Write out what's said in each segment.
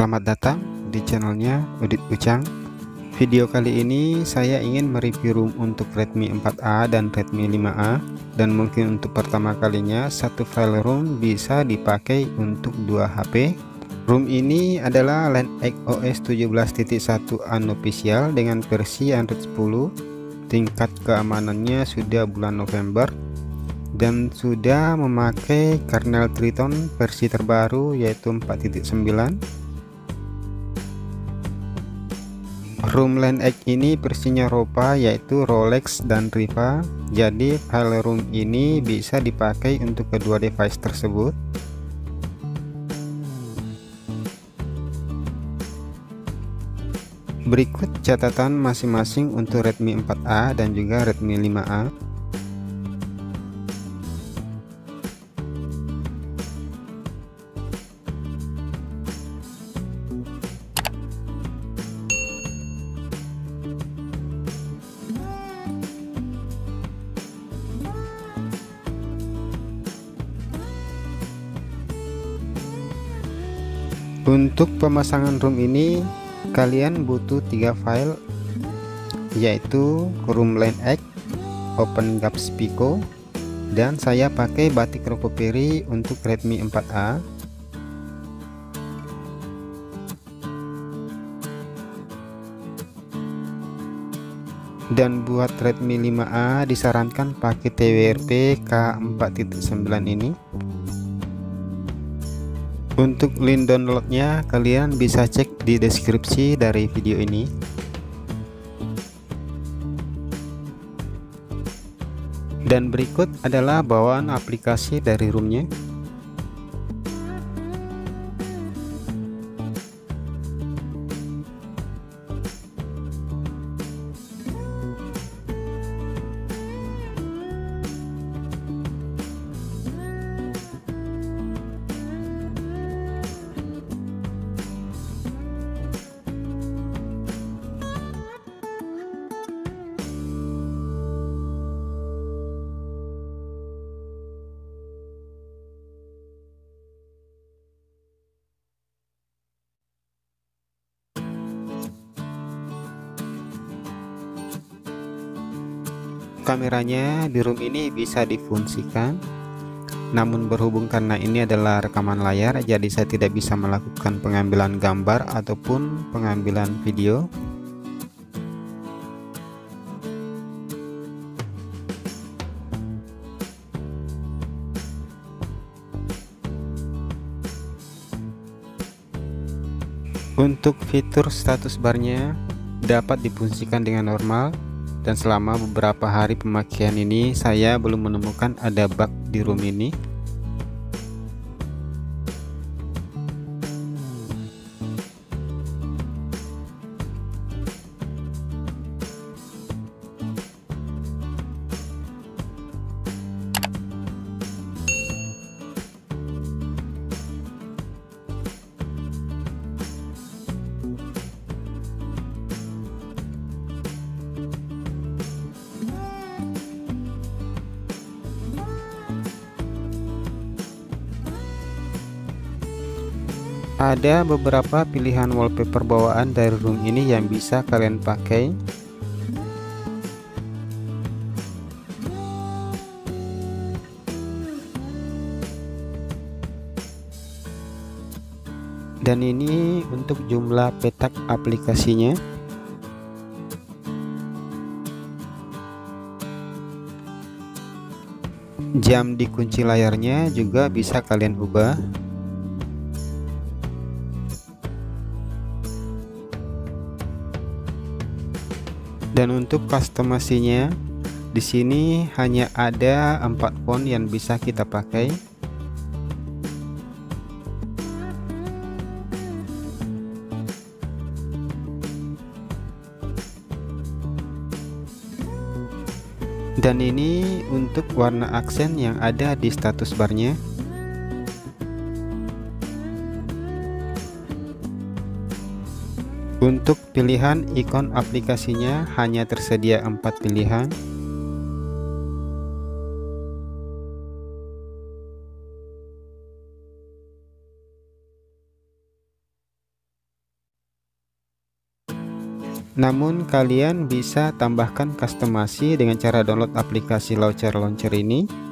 Selamat datang di channelnya Udit Ucang Video kali ini saya ingin mereview ROM untuk Redmi 4A dan Redmi 5A Dan mungkin untuk pertama kalinya satu file ROM bisa dipakai untuk dua HP ROM ini adalah X OS 17.1 unofficial dengan versi Android 10 Tingkat keamanannya sudah bulan November. Dan sudah memakai kernel Triton versi terbaru yaitu 4.9 Room Line X ini versinya Ropa yaitu Rolex dan Riva. Jadi file room ini bisa dipakai untuk kedua device tersebut. Berikut catatan masing-masing untuk Redmi 4A dan juga Redmi 5A untuk pemasangan room ini kalian butuh tiga file yaitu room line X open gaps pico dan saya pakai batik rokoperi untuk redmi 4a dan buat redmi 5a disarankan pakai twrp k4.9 ini untuk link downloadnya kalian bisa cek di deskripsi dari video ini. Dan berikut adalah bawaan aplikasi dari roomnya. Kameranya di room ini bisa difungsikan. Namun berhubung karena ini adalah rekaman layar jadi saya tidak bisa melakukan pengambilan gambar ataupun pengambilan video. Untuk fitur status barnya dapat difungsikan dengan normal dan selama beberapa hari pemakaian ini saya belum menemukan ada bug di room ini ada beberapa pilihan wallpaper bawaan dari room ini yang bisa kalian pakai. Dan ini untuk jumlah petak aplikasinya. Jam di kunci layarnya juga bisa kalian ubah dan untuk customasinya di sini hanya ada empat font yang bisa kita pakai. Dan ini untuk warna aksen yang ada di status barnya Untuk pilihan ikon aplikasinya hanya tersedia empat pilihan. Namun kalian bisa tambahkan customasi dengan cara download aplikasi launcher-launcher ini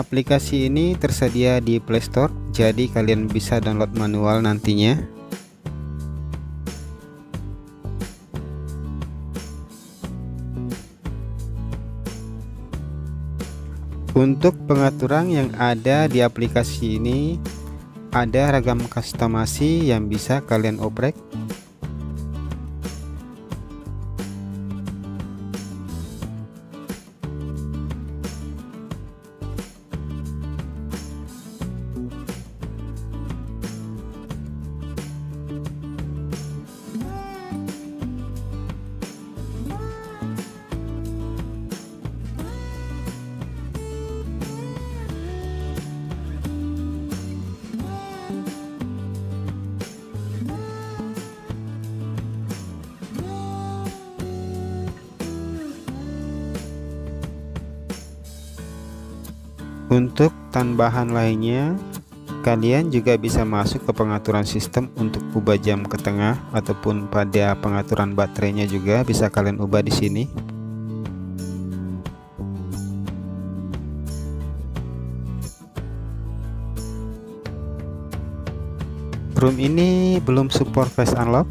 Aplikasi ini tersedia di Play Store, jadi kalian bisa download manual nantinya. Untuk pengaturan yang ada di aplikasi ini, ada ragam customasi yang bisa kalian oprek Untuk tambahan lainnya, kalian juga bisa masuk ke pengaturan sistem untuk ubah jam ke tengah ataupun pada pengaturan baterainya juga bisa kalian ubah di sini. Room ini belum support face unlock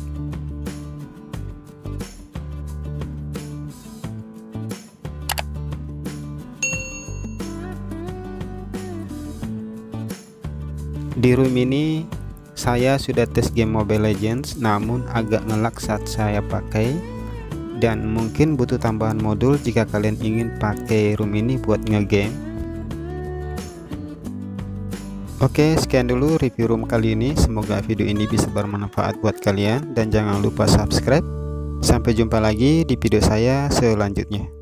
Di room ini saya sudah tes game Mobile Legends namun agak ngelak saat saya pakai dan mungkin butuh tambahan modul jika kalian ingin pakai room ini buat ngegame. Oke, sekian dulu review room kali ini. Semoga video ini bisa bermanfaat buat kalian dan jangan lupa subscribe. Sampai jumpa lagi di video saya selanjutnya.